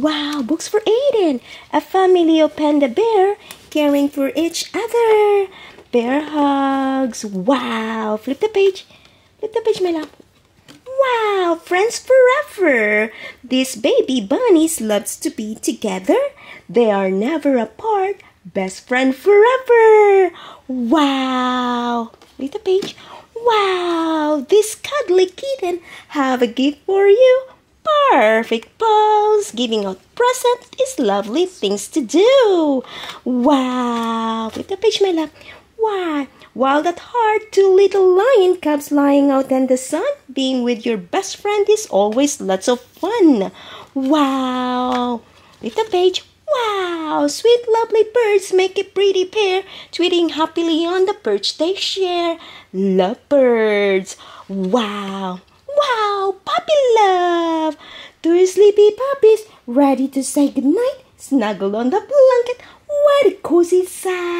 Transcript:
Wow, books for Aiden. A family of panda bear caring for each other. Bear hugs. Wow. Flip the page. Flip the page, my. Wow, friends forever. These baby bunnies loves to be together. They are never apart. Best friend forever. Wow. Flip the page. Wow, this cuddly kitten have a gift for you. Perfect pose. Giving out present is lovely things to do. Wow. Flip the page, my love. Wow. While that hard two little lion cubs lying out in the sun, being with your best friend is always lots of fun. Wow. Flip the page. Wow, sweet lovely birds make a pretty pair, tweeting happily on the perch they share. Love birds. Wow. Wow, puppy love. Two sleepy puppies, ready to say goodnight, snuggled on the blanket. What a cozy sight!